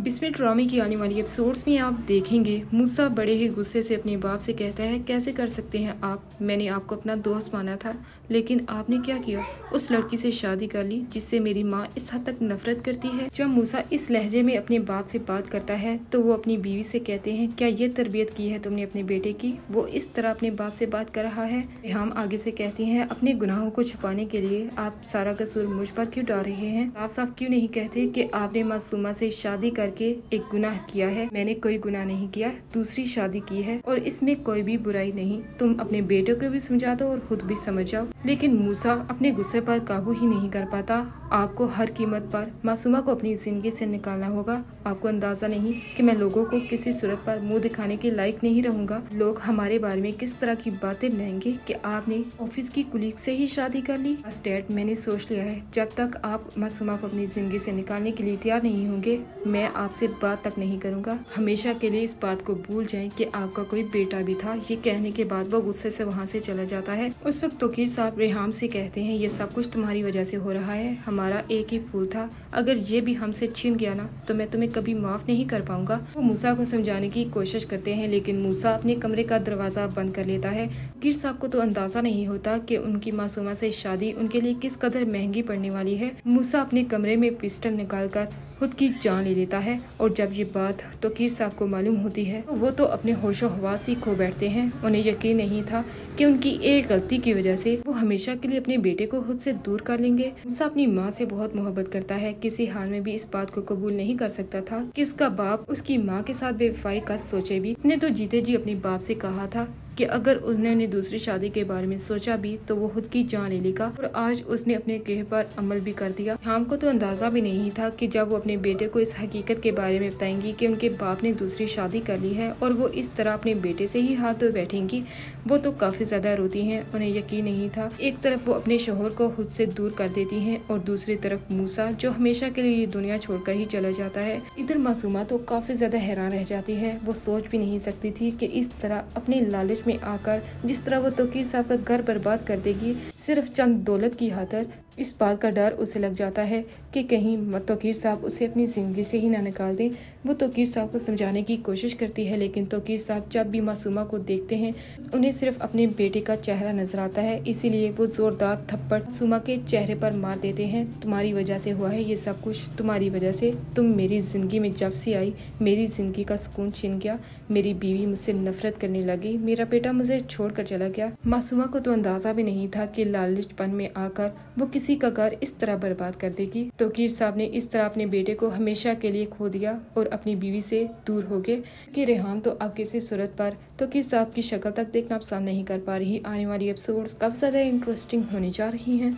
बिस्मिल ड्रामे की आने वाली एपिसोड्स में आप देखेंगे, मूसा बड़े ही गुस्से से अपने बाप से कहता है, कैसे कर सकते हैं आप? मैंने आपको अपना दोस्त माना था, लेकिन आपने क्या किया? उस लड़की से शादी कर ली, जिससे मेरी माँ इस हद तक नफरत करती है। जब मूसा इस लहजे में अपने बाप से बात करता है तो वो अपनी बीवी से कहते हैं, क्या ये तरबियत की है तुमने अपने बेटे की? वो इस तरह अपने बाप से बात कर रहा है? हम आगे से कहती हैं, अपने गुनाहों को छुपाने के लिए आप सारा कसूर मुझ पर क्यों डाल रहे हैं? साफ़ साफ़ क्यों नहीं कहते कि आपने मासूमा से शादी करके एक गुनाह किया है। मैंने कोई गुनाह नहीं किया, दूसरी शादी की है और इसमें कोई भी बुराई नहीं। तुम अपने बेटे को भी समझा दो और खुद भी समझ जाओ। लेकिन मूसा अपने गुस्से पर काबू ही नहीं कर पाता। आपको हर कीमत पर मासूमा को अपनी ज़िंदगी से निकालना होगा। आपको अंदाज़ा नहीं कि मैं लोगों को किसी सूरत पर मुँह दिखाने के लायक नहीं रहूँगा। लोग हमारे बारे में किस तरह की बातें बनाएँगे कि आपने ऑफ़िस की कुलीग से ही शादी कर ली? डैड मैंने सोच लिया है। जब तक आप मासूमा को अपनी ज़िंदगी से निकालने के लिए तैयार नहीं होंगे, मैं आपसे बात तक नहीं करूँगा। हमेशा के लिए इस बात को भूल जाए कि आपका कोई बेटा भी था। ये कहने के बाद वो गुस्से से वहाँ से चला जाता है। उस वक्त तोकीर साहब रेहाम से कहते हैं, ये सब कुछ तुम्हारी वजह से हो रहा है। हमारा एक ही फूल था। अगर ये भी हमसे छीन गया ना तो मैं तुम्हें कभी माफ़ नहीं कर पाऊँगा। वो मूसा को समझाने की कोशिश करते हैं, लेकिन मूसा अपने कमरे का दरवाज़ा बंद कर लेता है। गिर साहब को तो अंदाज़ा नहीं होता कि उनकी मासूमा से शादी उनके लिए किस कदर महँगी पड़ने वाली है। मूसा अपने कमरे में पिस्टल निकाल कर खुद की जान ले लेता है और जब ये बात तो कीर साहब को मालूम होती है तो वो तो अपने होशो हवास ही खो बैठते हैं। उन्हें यकीन नहीं था कि उनकी एक गलती की वजह से वो हमेशा के लिए अपने बेटे को खुद से दूर कर लेंगे। मूसा अपनी माँ से बहुत मोहब्बत करता है। किसी हाल में भी इस बात को कबूल नहीं कर सकता था कि उसका बाप उसकी माँ के साथ बेवफाई का सोचे भी। उसने तो जीते जी अपने बाप से कहा था कि अगर उन्होंने दूसरी शादी के बारे में सोचा भी तो वो खुद की जान ले लेगा। और आज उसने अपने कहे पर अमल भी कर दिया। हम को तो अंदाज़ा भी नहीं था कि जब वो अपने बेटे को इस हकीकत के बारे में बताएँगी कि उनके बाप ने दूसरी शादी कर ली है और वो इस तरह अपने बेटे से ही हाथ धो बैठेंगी, वो तो काफ़ी ज़्यादा रोती हैं, उन्हें यकीन नहीं था। एक तरफ़ वो अपने शोहर को खुद से दूर कर देती हैं और दूसरी तरफ़ मूसा, जो हमेशा के लिए दुनिया छोड़कर ही चला जाता है। इधर मासूमा तो काफ़ी ज़्यादा हैरान रह जाती है। वो सोच भी नहीं सकती थी कि इस तरह अपने लालच में आकर जिस तरह वो तोकीर साहब का घर बर्बाद कर देगी, सिर्फ़ चंद दौलत की खातर इस बात का डर उसे लग जाता है कि कहीं तोकीर साहब उसे अपनी ज़िंदगी से ही ना निकाल दें। वो तोकीर साहब को समझाने की कोशिश करती है, लेकिन तोकीर साहब जब भी मासूमा को देखते हैं, उन्हें सिर्फ़ अपने बेटे का चेहरा नज़र आता है। इसीलिए वो जोरदार थप्पड़ मासूमा के चेहरे पर मार देते हैं। तुम्हारी वजह से हुआ है ये सब कुछ, तुम्हारी वजह से। तुम मेरी ज़िंदगी में जब से आई, मेरी ज़िंदगी का सुकून छीन गया। मेरी बीवी मुझसे नफरत करने लगी। मेरा बेटा मुझे छोड़ चला गया। मासूमा को तो अंदाज़ा भी नहीं था कि लालचपन में आकर वो किसी किसी का घर इस तरह बर्बाद कर देगी। तो कीर साहब ने इस तरह अपने बेटे को हमेशा के लिए खो दिया और अपनी बीवी से दूर हो गए कि रेहान तो अब किसी सूरत पर। तो कीर साहब की शक्ल तक देखना पसंद नहीं कर पा रही। आने वाली एपिसोड्स कब ज़्यादा इंटरेस्टिंग होने जा रही हैं।